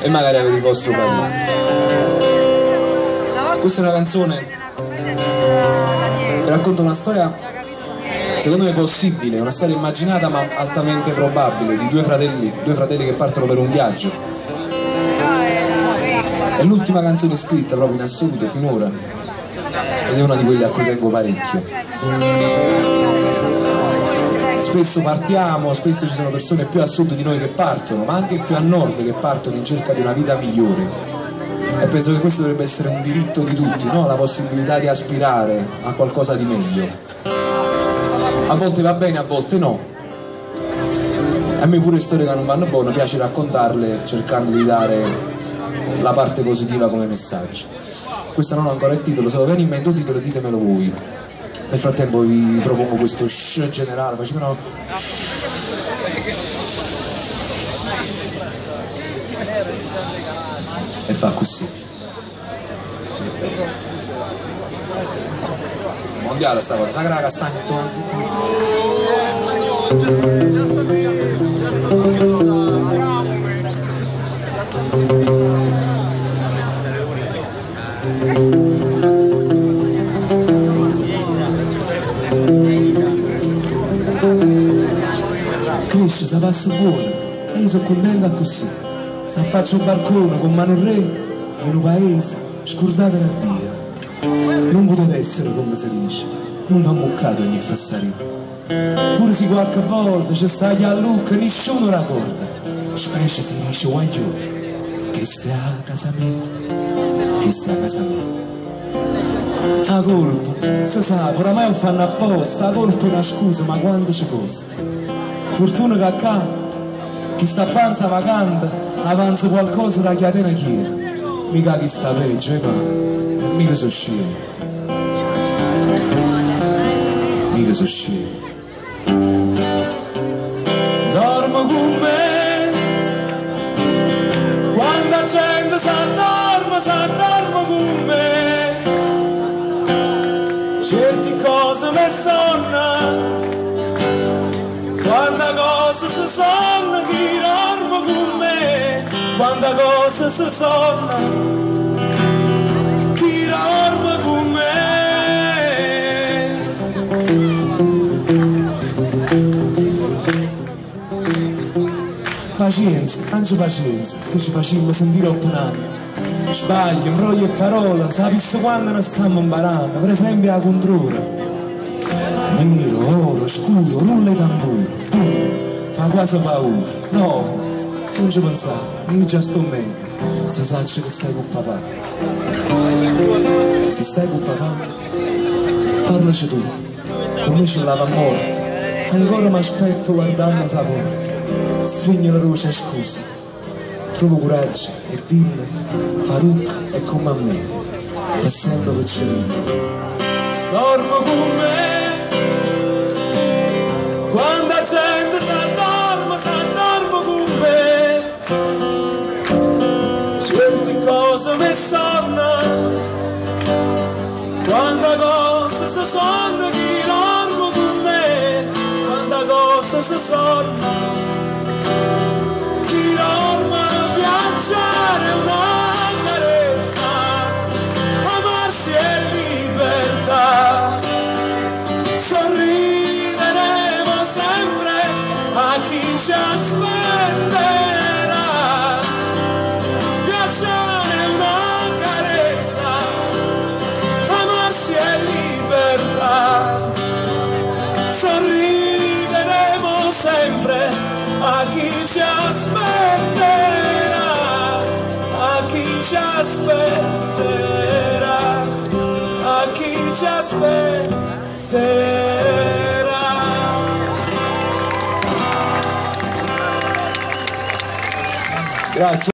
e magari avere il vostro parere. Questa è una canzone che racconta una storia secondo me possibile, una storia immaginata ma altamente probabile di due fratelli, due fratelli che partono per un viaggio. È l'ultima canzone scritta proprio in assoluto finora ed è una di quelle a cui tengo parecchio. Spesso partiamo, spesso ci sono persone più a sud di noi che partono, ma anche più a nord che partono in cerca di una vita migliore. E penso che questo dovrebbe essere un diritto di tutti, no? la possibilità di aspirare a qualcosa di meglio. A volte va bene, a volte no. A me pure storie che non vanno buone piace raccontarle cercando di dare la parte positiva come messaggio. Questo non ho ancora il titolo, se vi viene in mente un titolo ditemelo voi. Nel frattempo vi propongo questo shh generale, facete una... E fa così. Mondiale sta cosa, sagra castagna, Cresce, si passa buona e io sono contenta così. Se faccio un barcone con mano re in un paese scordato da Dio. Non poteva essere come si dice, non va muccato ogni fassarino. Pure se qualche volta c'è sta a Luca, nessuno raccorda. Specie si dice guagliò, che stai a casa mia, che stai a casa mia. La colpa, si sa, oramai lo fanno apposta, la colpa è una scusa, ma quanto ci costa? Fortuna che acca, chi sta panza vacante, avanza qualcosa da chiatena chiena. Mica chi sta peggio, eh, ma mica sono scemo. Mica sono scemo. Dormo con me, quando la gente sa dorme, sa dorme con me. Certi cose mi sonno, cose si sonno, chi dorme con me. Quando cose si sonno, chi dorme con me. Pazienza, anche pazienza, se ci facciamo sentire ottenere. Sbaglio, imbroglio e parola, sapessi quando ne stiamo imparando, per esempio la controlla. Nero, oro, scuro, rulla e tamburo, fa quasi paura. No, non ci pensare, io già sto meglio, se sai che stai con papà. Se stai con papà, parlaci tu, con c'è lava morte, ancora mi aspetto guardando la porta. Stringe la voce scusa, trovo coraggio e dillo, Farouk è come a me, per che ci Dormo con me, certe cose mi sonno, quando cose si sonno, chi dormo con me, quando cose si sonno, chi dorme viaggiare una carezza, amarsi è libertà, sorrideremo sempre a chi ci aspetterà, aspetterà, a chi ci aspetterà. Grazie.